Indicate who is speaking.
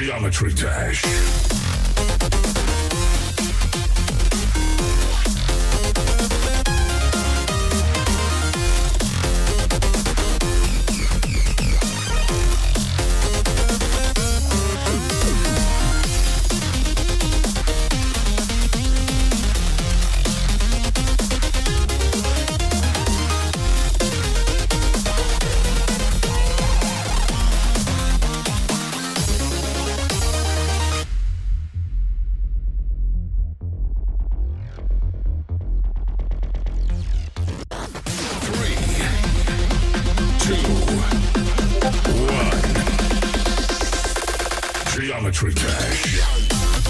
Speaker 1: Geometry Dash. Geometry Dash.